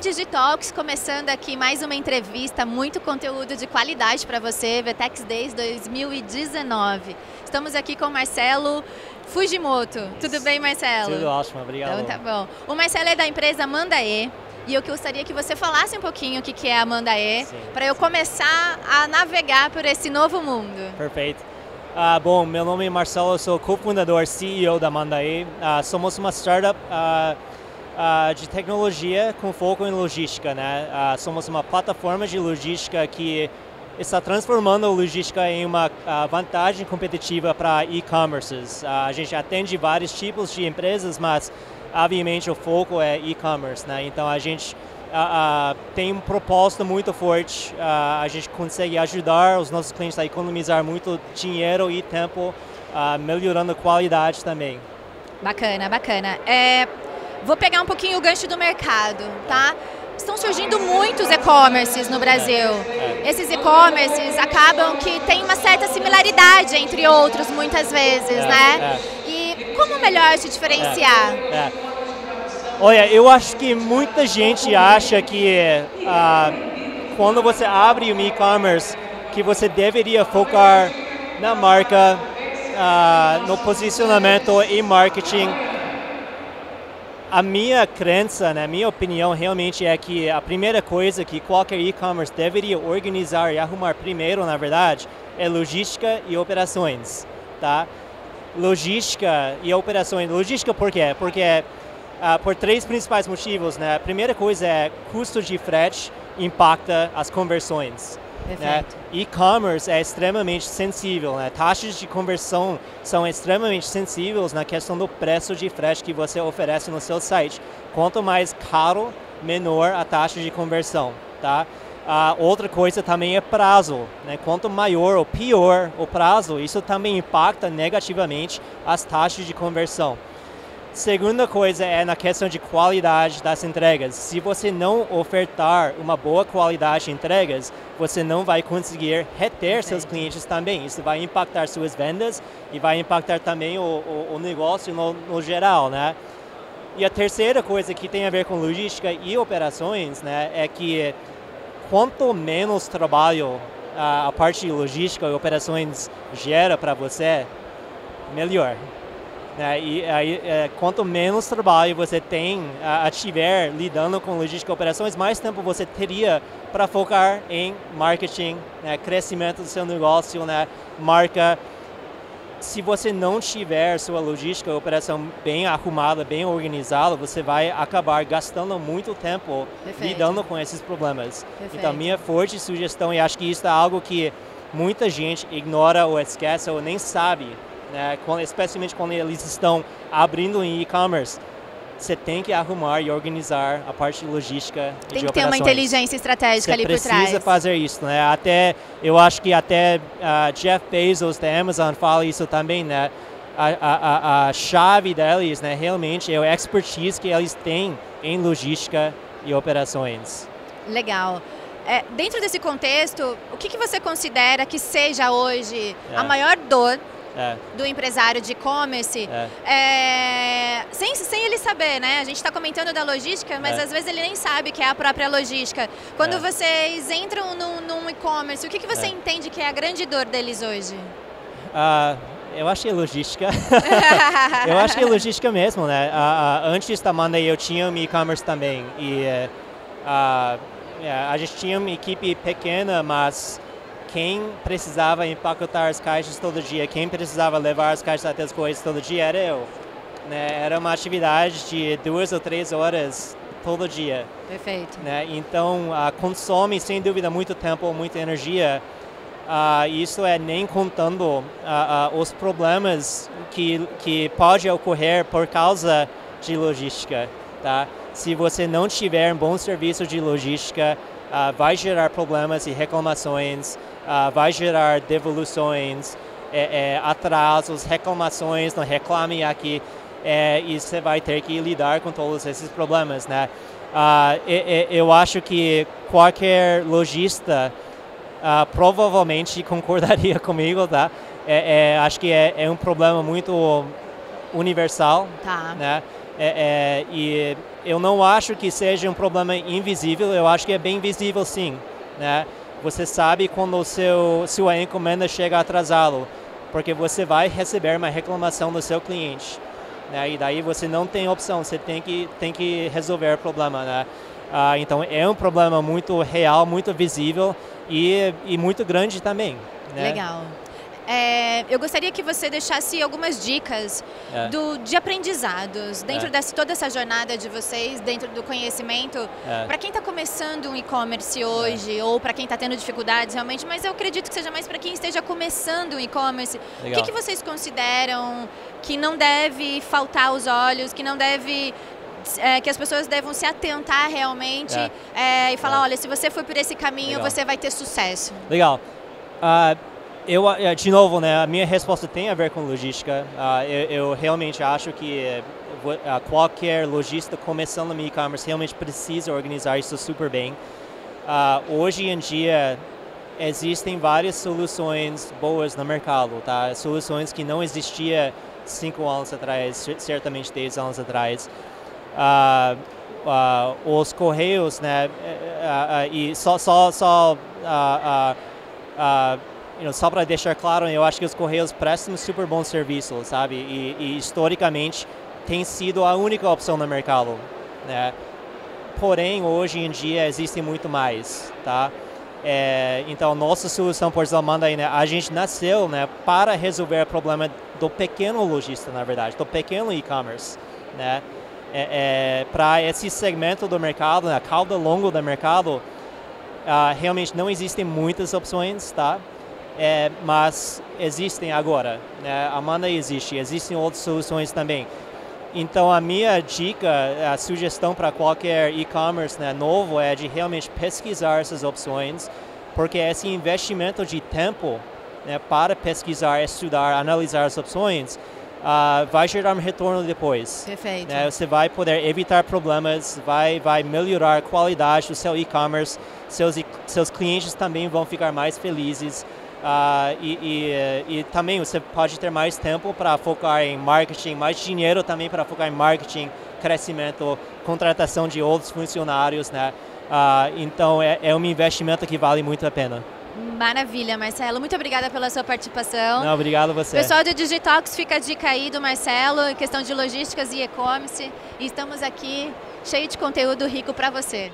Digitalks, começando aqui mais uma entrevista, muito conteúdo de qualidade para você, Vetex Days 2019. Estamos aqui com o Marcelo Fujimoto. Tudo bem, Marcelo? Tudo ótimo, obrigado. Então tá bom. O Marcelo é da empresa Mandae. E eu gostaria que você falasse um pouquinho o que é a Mandae, para eu começar a navegar por esse novo mundo. Perfeito. Uh, bom, meu nome é Marcelo, sou cofundador CEO da Mandae. Uh, somos uma startup uh, de tecnologia com foco em logística. Né? somos uma plataforma de logística que está transformando a logística em uma vantagem competitiva para e-commerces. a gente atende vários tipos de empresas, mas obviamente o foco é e-commerce. Né? Então a gente Uh, uh, tem um propósito muito forte. Uh, a gente consegue ajudar os nossos clientes a economizar muito dinheiro e tempo, melhorando a qualidade também. Bacana, bacana. É, vou pegar um pouquinho o gancho do mercado, tá? Estão surgindo muitos e-commerces no Brasil. Esses e-commerces acabam que tem uma certa similaridade entre outros, muitas vezes, é, né? É. E como melhor se diferenciar? É, Olha, eu acho que muita gente acha que uh, quando você abre um e-commerce, que você deveria focar na marca, uh, no posicionamento e marketing. A minha crença, né, minha opinião, realmente é que a primeira coisa que qualquer e-commerce deveria organizar e arrumar primeiro, na verdade, é logística e operações, tá? Logística e operações. Logística por quê? Porque Uh, por três principais motivos. Né? A primeira coisa é custo de frete impacta as conversões. Né? E-commerce é extremamente sensível, né? taxas de conversão são extremamente sensíveis na questão do preço de frete que você oferece no seu site. Quanto mais caro, menor a taxa de conversão. Tá? Uh, outra coisa também é prazo. Né? Quanto maior ou pior o prazo, isso também impacta negativamente as taxas de conversão. Segunda coisa é na questão de qualidade das entregas. Se você não ofertar uma boa qualidade de entregas, você não vai conseguir reter seus clientes também. Isso vai impactar suas vendas e vai impactar também o, o, o negócio no, no, geral, né? E a terceira coisa que tem a ver com logística e operações, né, é que quanto menos trabalho a, a parte de logística e operações gera para você, melhor. Né? E aí, é, quanto menos trabalho você tem, a, a tiver lidando com logística e operações, mais tempo você teria para focar em marketing, né? crescimento do seu negócio, né? marca. Se você não tiver sua logística e operação bem arrumada, bem organizada, você vai acabar gastando muito tempo Perfeito. lidando com esses problemas. Perfeito. Então, minha forte sugestão, e acho que isso é algo que muita gente ignora ou esquece ou nem sabe, né? Quando, especialmente quando eles estão abrindo em e-commerce, você tem que arrumar e organizar a parte de logística tem que ter uma inteligência estratégica você ali por trás. precisa fazer isso, né? Até eu acho que até uh, Jeff Bezos da Amazon fala isso também, né? A, a, a, chave deles, né? Realmente é a expertise que eles têm em logística e operações. Legal. É, dentro desse contexto, o que, que você considera que seja hoje é. a maior dor é. do empresário de e-commerce, é. é. sem, sem ele saber, né? A gente está comentando da logística, mas é. às vezes ele nem sabe que é a própria logística. Quando é. vocês entram num, num e-commerce, o que, que você entende que é a grande dor deles hoje? Uh, eu acho que é logística. eu acho que é logística mesmo, né? Uh, uh, antes da Manda eu tinha um e-commerce também e a gente tinha uma equipe pequena, mas quem precisava empacotar as caixas todo dia, quem precisava levar as caixas até as coisas todo dia era eu. Né? Era uma atividade de duas ou três horas todo dia. Perfeito. Né? Então, uh, consome sem dúvida muito tempo, muita energia. Uh, isso é nem contando uh, os problemas que, que pode ocorrer por causa de logística. Tá? Se você não tiver um bom serviço de logística, vai gerar problemas e reclamações uh, vai gerar devoluções, é, é, atrasos, reclamações, não reclame aqui, é, e você vai ter que lidar com todos esses problemas, né? Uh, eu acho que qualquer lojista uh, provavelmente concordaria comigo, tá? É, é, acho que é, é, um problema muito universal, tá. né? E eu não acho que seja um problema invisível, eu acho que é bem visível sim. Né? Você sabe quando o seu, sua encomenda chega atrasado, porque você vai receber uma reclamação do seu cliente. Né? E daí você não tem opção, você tem que, tem que resolver o problema. Né? Ah, então é um problema muito real, muito visível e, e muito grande também. Né? Legal. É, eu gostaria que você deixasse algumas dicas é. do, de aprendizados dentro é. dessa, toda essa jornada de vocês, dentro do conhecimento, é. para quem está começando um e-commerce hoje é. ou para quem está tendo dificuldades realmente, mas eu acredito que seja mais para quem esteja começando um e-commerce. O que, que vocês consideram que não deve faltar aos olhos, que não deve é, que as pessoas devem se atentar realmente é. É, e falar, olha, se você for por esse caminho, Legal. você vai ter sucesso. Legal. Uh, eu, eh, de novo, né, a minha resposta tem a ver com logística. Uh, eu, eu, realmente acho que uh, qualquer lojista começando no e-commerce realmente precisa organizar isso super bem. Uh, hoje em dia existem várias soluções boas no mercado, tá? Soluções que não existiam cinco anos atrás, certamente dez anos atrás. os correios, né? e só só só you know, só para deixar claro, eu acho que os Correios prestam um super bom serviço, sabe? E, e, historicamente tem sido a única opção no mercado, né? Porém, hoje em dia existe muito mais, tá? É, então, nossa solução, por exemplo, manda aí, né? A gente nasceu, né, para resolver o problema do pequeno lojista, na verdade, do pequeno e-commerce, né? É, é, para esse segmento do mercado, né, a cauda longa do mercado, uh, realmente não existem muitas opções, tá? É, mas existem agora. Né? A Amanda existe, existem outras soluções também. Então a minha dica, a sugestão para qualquer e-commerce né, novo é de realmente pesquisar essas opções, porque esse investimento de tempo né, para pesquisar, estudar, analisar as opções uh, vai gerar um retorno depois. Perfeito. Né? Você vai poder evitar problemas, vai, vai melhorar a qualidade do seu e-commerce, seus, seus clientes também vão ficar mais felizes. Uh, e, e, e, também você pode ter mais tempo para focar em marketing, mais dinheiro também para focar em marketing, crescimento, contratação de outros funcionários, né? Uh, então é, é um investimento que vale muito a pena. Maravilha, Marcelo. Muito obrigada pela sua participação. Não, obrigado a você. Pessoal do Digitox, fica a dica aí do Marcelo, questão de logísticas e e-commerce. E estamos aqui cheio de conteúdo rico para você.